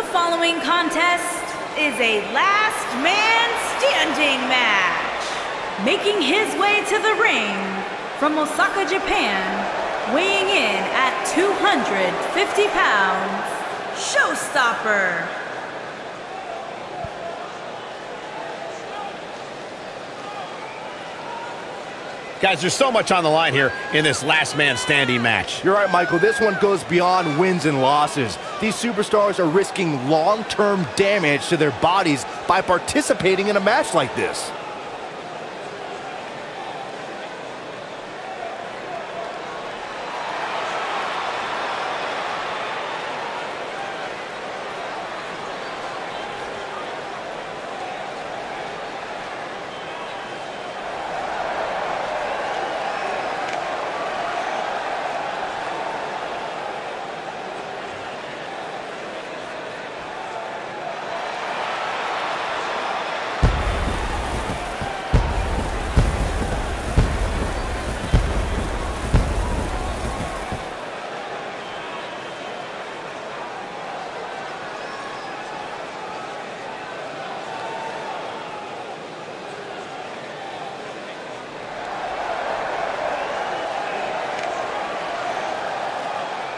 The following contest is a last man standing match. Making his way to the ring from Osaka, Japan, weighing in at 250 pounds, Showstopper. Guys, there's so much on the line here in this last man standing match. You're right, Michael. This one goes beyond wins and losses. These superstars are risking long-term damage to their bodies by participating in a match like this.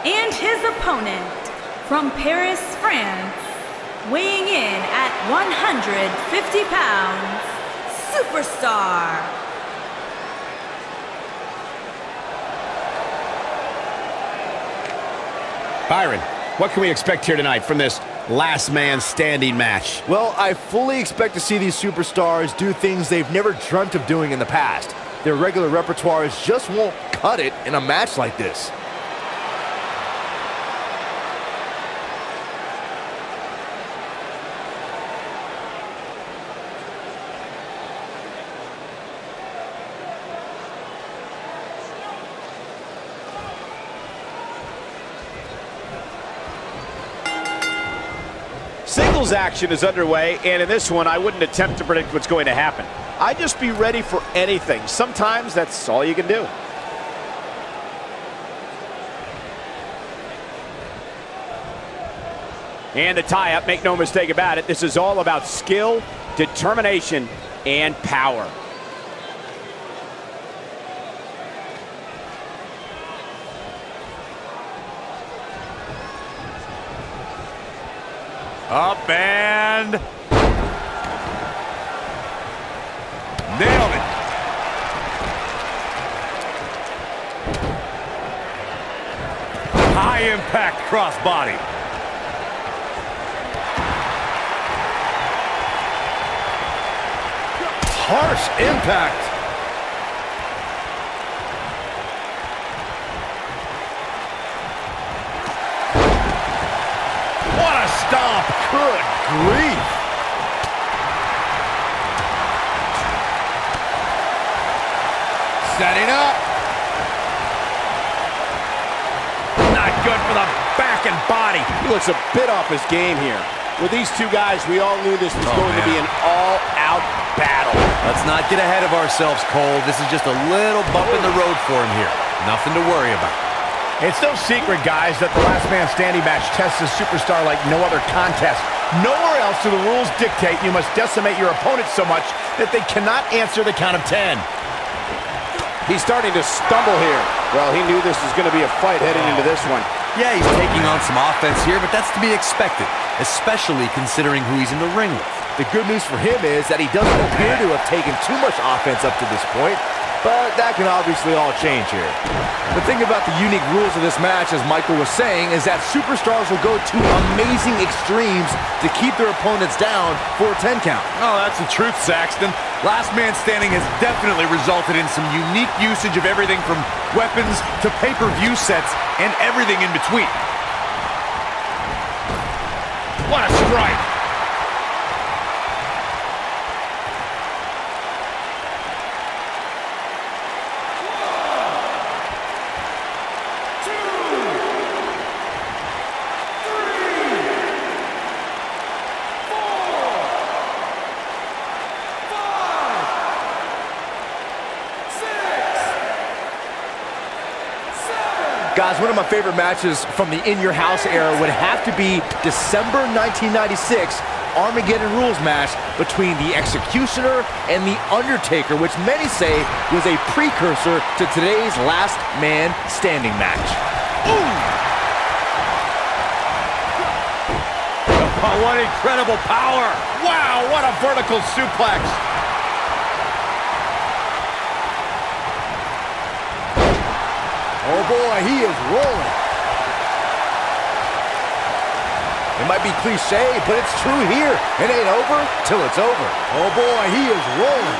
And his opponent from Paris, France, weighing in at 150 pounds, Superstar. Byron, what can we expect here tonight from this last man standing match? Well, I fully expect to see these superstars do things they've never dreamt of doing in the past. Their regular repertoires just won't cut it in a match like this. Singles action is underway, and in this one, I wouldn't attempt to predict what's going to happen. I'd just be ready for anything. Sometimes that's all you can do. And the tie-up, make no mistake about it, this is all about skill, determination, and power. Up and nailed it. High impact crossbody. Harsh impact. Good grief. Setting up. Not good for the back and body. He looks a bit off his game here. With these two guys, we all knew this was Oh, going to be an all-out battle. Let's not get ahead of ourselves, Cole. This is just a little bump in the road for him here. Nothing to worry about. It's no secret, guys, that the last man standing match tests a superstar like no other contest. Nowhere else do the rules dictate you must decimate your opponent so much that they cannot answer the count of 10. He's starting to stumble here. Well, he knew this was going to be a fight heading into this one. Yeah, he's taking on some offense here, but that's to be expected, especially considering who he's in the ring with. The good news for him is that he doesn't appear to have taken too much offense up to this point, but that can obviously all change here. The thing about the unique rules of this match, as Michael was saying, is that superstars will go to amazing extremes to keep their opponents down for a 10 count. Oh, that's the truth, Saxton. Last man standing has definitely resulted in some unique usage of everything from weapons to pay-per-view sets and everything in between. What a strike! Guys, one of my favorite matches from the In Your House era would have to be December 1996 Armageddon Rules match between the Executioner and the Undertaker, which many say was a precursor to today's Last Man Standing match. Oh, what incredible power! Wow, what a vertical suplex. Oh boy, he is rolling. It might be cliche, but it's true here. It ain't over till it's over. Oh boy, he is rolling.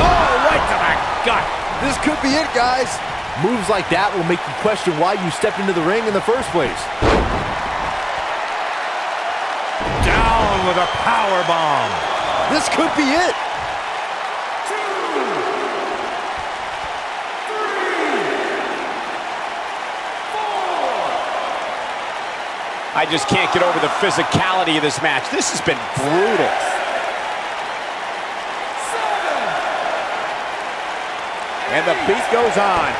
Oh, right to the gut. This could be it, guys. Moves like that will make you question why you stepped into the ring in the first place. Down with a power bomb. This could be it. I just can't get over the physicality of this match. This has been brutal. And the beat goes on.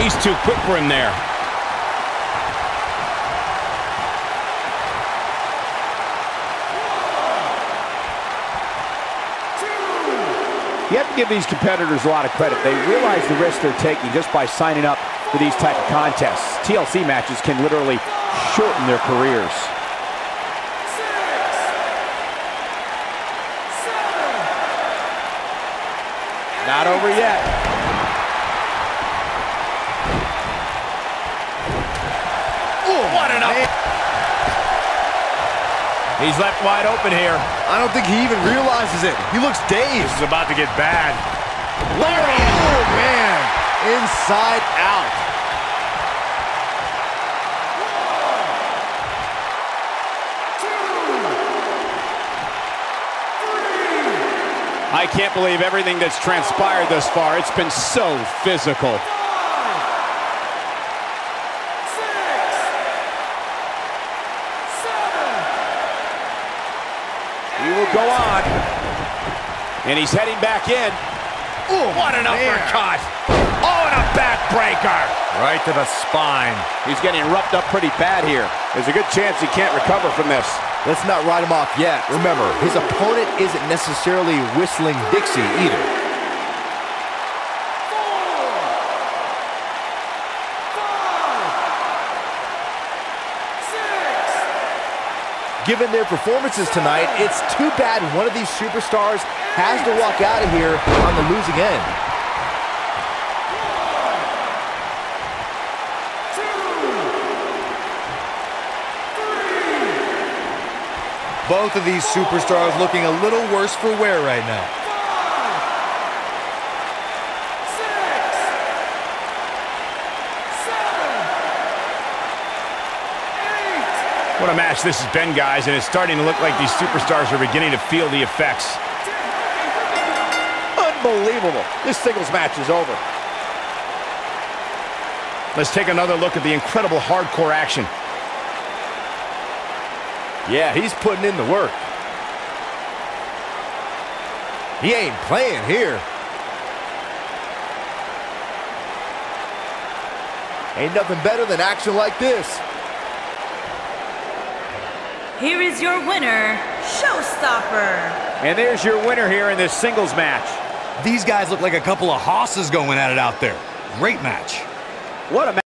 He's too quick for him there. You have to give these competitors a lot of credit. They realize the risk they're taking just by signing up for these type of contests. TLC matches can literally shorten their careers. Not over yet. What an up. He's left wide open here. I don't think he even realizes it. He looks dazed. This is about to get bad. Larry! Oh, man. Inside out. I can't believe everything that's transpired thus far. It's been so physical. He will go on. And he's heading back in. Ooh, what an uppercut. And a backbreaker. Right to the spine. He's getting roughed up pretty bad here. There's a good chance he can't recover from this. Let's not write him off yet. Remember, his opponent isn't necessarily whistling Dixie either. Given their performances tonight, it's too bad one of these superstars has to walk out of here on the losing end. Both of these superstars looking a little worse for wear right now. What a match this has been, guys, and it's starting to look like these superstars are beginning to feel the effects. Unbelievable. This singles match is over. Let's take another look at the incredible hardcore action. Yeah, he's putting in the work. He ain't playing here. Ain't nothing better than action like this. Here is your winner, Showstopper. And there's your winner here in this singles match. These guys look like a couple of hosses going at it out there. Great match. What a match.